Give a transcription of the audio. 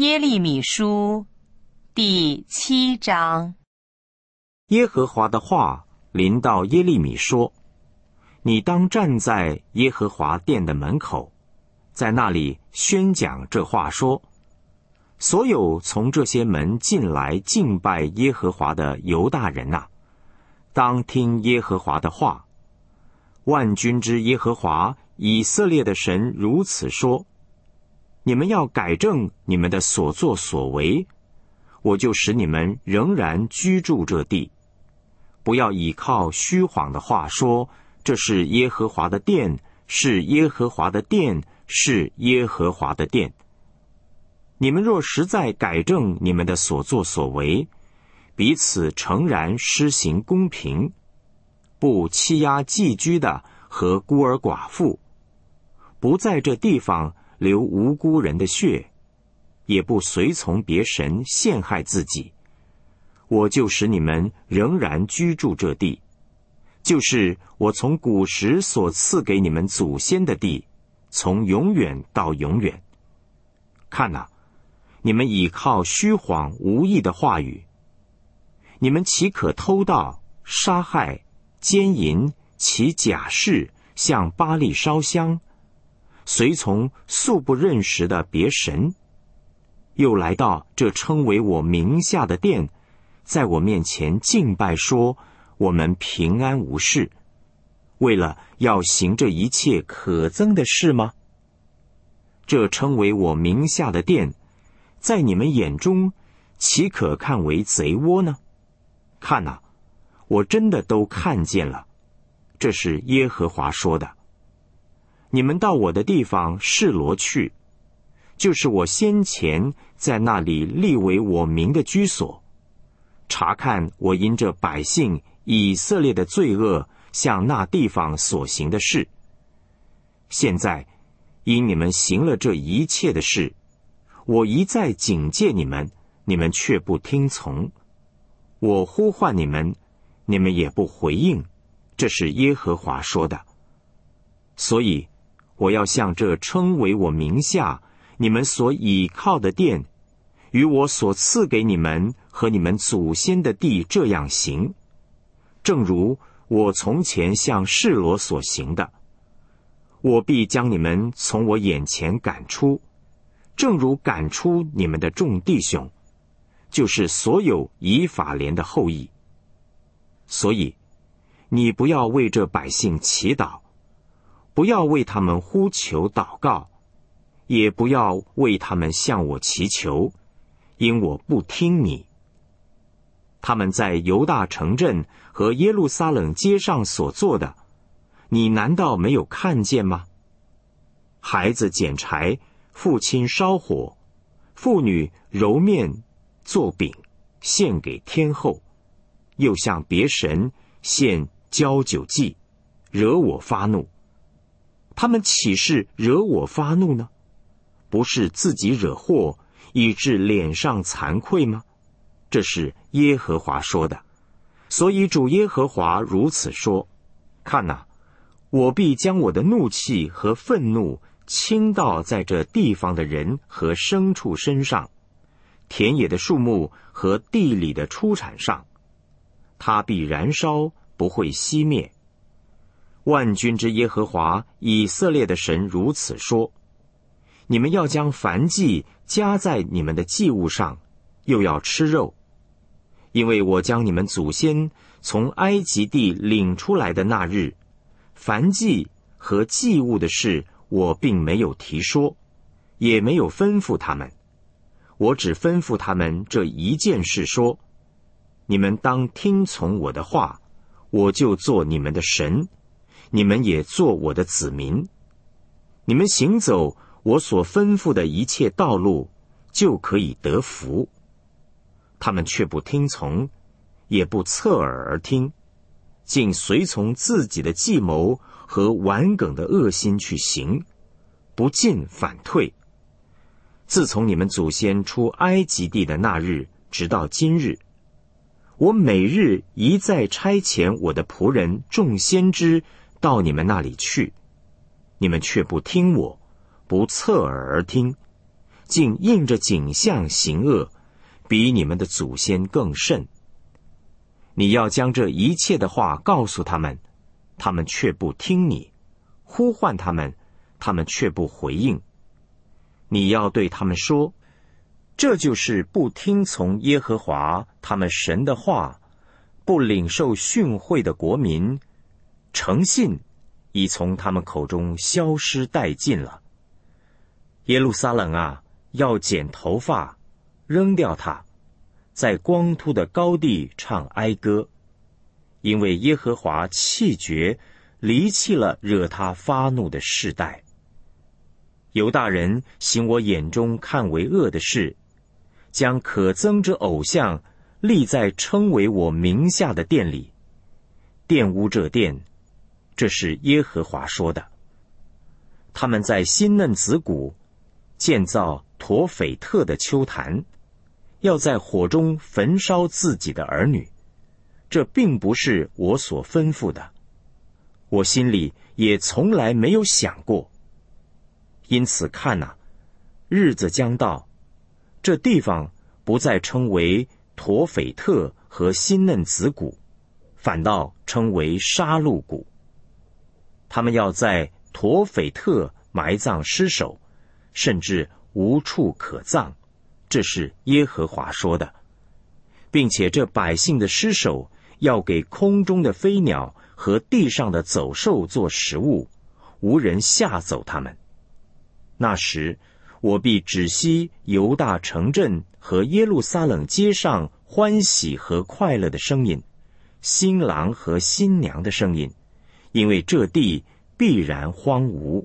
耶利米书第七章。耶和华的话临到耶利米说：“你当站在耶和华殿的门口，在那里宣讲这话说：所有从这些门进来敬拜耶和华的犹大人呐，当听耶和华的话。万军之耶和华以色列的神如此说。”你们要改正你们的所作所为，我就使你们仍然居住这地。不要倚靠虚谎的话说这是耶和华的殿，是耶和华的殿，是耶和华的殿。你们若实在改正你们的所作所为，彼此诚然施行公平，不欺压寄居的和孤儿寡妇，不在这地方。流无辜人的血，也不随从别神陷害自己，我就使你们仍然居住这地，就是我从古时所赐给你们祖先的地，从永远到永远。看呐，你们倚靠虚谎无益的话语，你们岂可偷盗、杀害、奸淫、起假誓，向巴利烧香？随从素不认识的别神，又来到这称为我名下的殿，在我面前敬拜，说我们平安无事，为了要行这一切可憎的事吗？这称为我名下的殿，在你们眼中，岂可看为贼窝呢？看呐，我真的都看见了，这是耶和华说的。你们到我的地方示罗去，就是我先前在那里立为我名的居所，查看我因这百姓以色列的罪恶向那地方所行的事。现在因你们行了这一切的事，我一再警戒你们，你们却不听从；我呼唤你们，你们也不回应。这是耶和华说的。所以。我要向这称为我名下、你们所倚靠的殿，与我所赐给你们和你们祖先的地这样行，正如我从前向示罗所行的。我必将你们从我眼前赶出，正如赶出你们的众弟兄，就是所有以法莲的后裔。所以，你不要为这百姓祈祷。不要为他们呼求祷告，也不要为他们向我祈求，因我不听你。他们在犹大城镇和耶路撒冷街上所做的，你难道没有看见吗？孩子捡柴，父亲烧火，妇女揉面做饼，献给天后，又向别神献交酒祭，惹我发怒。他们岂是惹我发怒呢？不是自己惹祸，以致脸上惭愧吗？这是耶和华说的。所以主耶和华如此说：看哪，我必将我的怒气和愤怒倾倒在这地方的人和牲畜身上，田野的树木和地里的出产上，它必燃烧，不会熄灭。万军之耶和华以色列的神如此说：你们要将燔祭加在你们的祭物上，又要吃肉，因为我将你们祖先从埃及地领出来的那日，燔祭和祭物的事，我并没有提说，也没有吩咐他们。我只吩咐他们这一件事：说，你们当听从我的话，我就做你们的神。你们也做我的子民，你们行走我所吩咐的一切道路，就可以得福。他们却不听从，也不侧耳而听，竟随从自己的计谋和顽梗的恶心去行，不进反退。自从你们祖先出埃及地的那日，直到今日，我每日一再差遣我的仆人众先知。到你们那里去，你们却不听我，不侧耳而听，竟应着景象行恶，比你们的祖先更甚。你要将这一切的话告诉他们，他们却不听你；呼唤他们，他们却不回应。你要对他们说：“这就是不听从耶和华他们神的话，不领受训诲的国民，诚信已从他们口中消失殆尽了。”耶路撒冷啊！要剪头发，扔掉它，在光秃的高地唱哀歌，因为耶和华气绝，离弃了惹他发怒的世代。犹大人行我眼中看为恶的事，将可憎之偶像立在称为我名下的殿里，玷污这殿，这是耶和华说的。他们在新嫩子谷建造。陀斐特的秋坛，要在火中焚烧自己的儿女，这并不是我所吩咐的，我心里也从来没有想过。因此看呐，日子将到，这地方不再称为陀斐特和新嫩子谷，反倒称为杀戮谷。他们要在陀斐特埋葬尸首，甚至。无处可葬，这是耶和华说的，并且这百姓的尸首要给空中的飞鸟和地上的走兽做食物，无人吓走他们。那时，我必止息犹大城镇和耶路撒冷街上欢喜和快乐的声音，新郎和新娘的声音，因为这地必然荒芜。